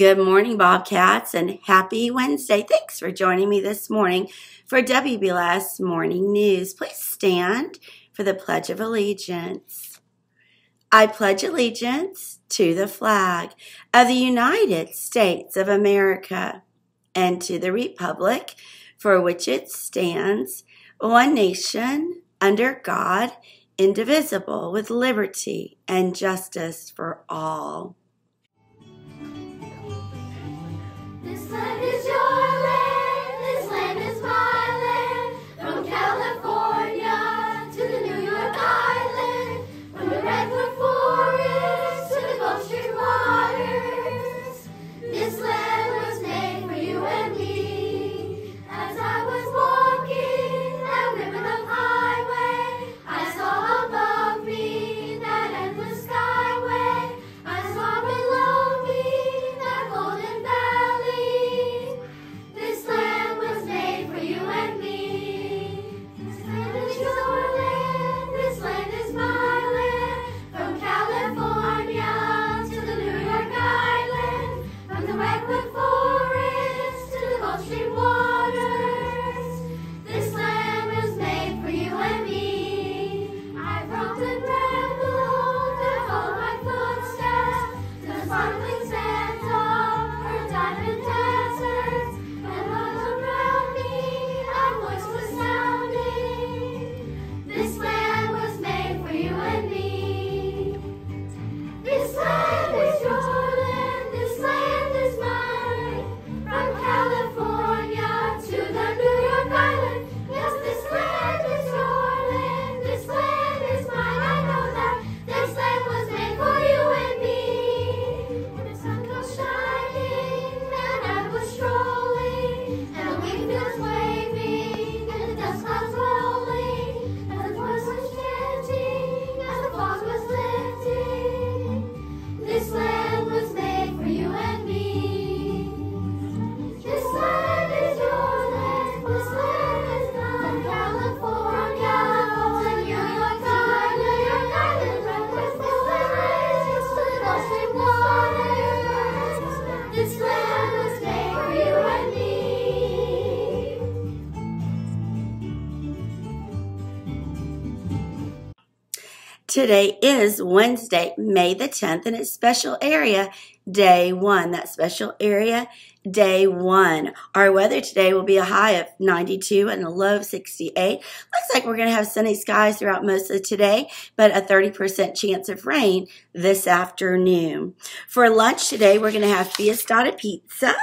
Good morning, Bobcats, and happy Wednesday. Thanks for joining me this morning for WBLS Morning News. Please stand for the Pledge of Allegiance. I pledge allegiance to the flag of the United States of America and to the Republic for which it stands, one nation, under God, indivisible, with liberty and justice for all. Today is Wednesday, May the 10th, and it's special area day one. That special area day one. Our weather today will be a high of 92 and a low of 68. Looks like we're going to have sunny skies throughout most of today, but a 30% chance of rain this afternoon. For lunch today, we're going to have fiestada pizza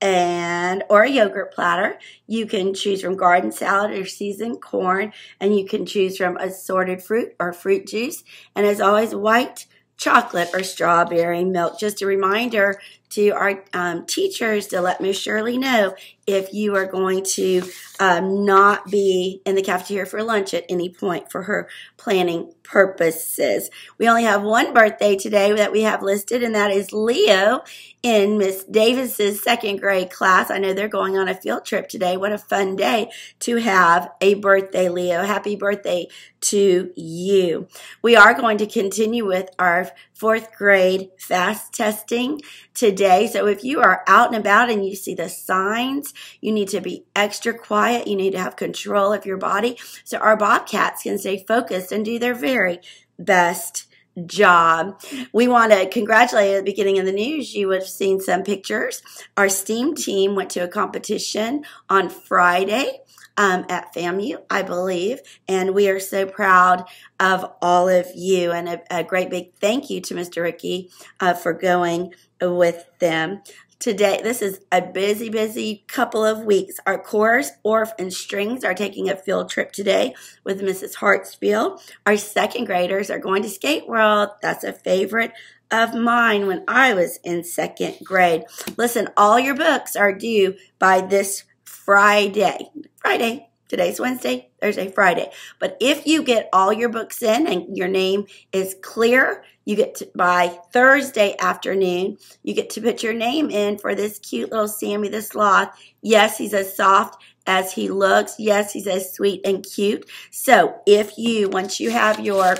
and or a yogurt platter. You can choose from garden salad or seasoned corn, and you can choose from assorted fruit or fruit juice. And as always, white chocolate or strawberry milk. Just a reminder to our um, teachers to let Miss Shirley know if you are going to um, not be in the cafeteria for lunch at any point for her planning purposes. We only have one birthday today that we have listed, and that is Leo in Miss Davis's second grade class. I know they're going on a field trip today. What a fun day to have a birthday, Leo. Happy birthday to you. We are going to continue with our fourth grade fast testing today. So if you are out and about and you see the signs, you need to be extra quiet. You need to have control of your body so our bobcats can stay focused and do their very best job. We want to congratulate at the beginning of the news. You would have seen some pictures. Our STEAM team went to a competition on Friday. Um, at FAMU, I believe, and we are so proud of all of you. And a, a great big thank you to Mr. Ricky uh, for going with them today. This is a busy, busy couple of weeks. Our chorus, Orff, and Strings are taking a field trip today with Mrs. Hartsfield. Our second graders are going to Skate World. That's a favorite of mine when I was in second grade. Listen, all your books are due by this Friday. Friday. Today's Wednesday, Thursday, Friday. But if you get all your books in and your name is clear, you get to, by Thursday afternoon, you get to put your name in for this cute little Sammy the Sloth. Yes, he's as soft as he looks. Yes, he's as sweet and cute. So if you, once you have your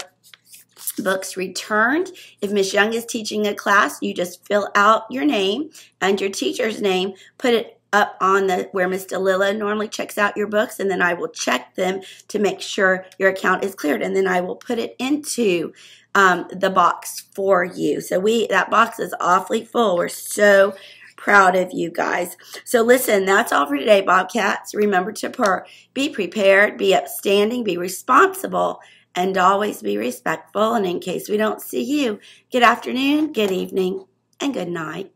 books returned. If Miss Young is teaching a class, you just fill out your name and your teacher's name, put it up on the where Miss DeLilla normally checks out your books, and then I will check them to make sure your account is cleared, and then I will put it into um, the box for you. So we that box is awfully full. We're so proud of you guys. So listen, that's all for today, Bobcats. Remember to per- be prepared, be upstanding, be responsible and always be respectful. And in case we don't see you, good afternoon, good evening, and good night.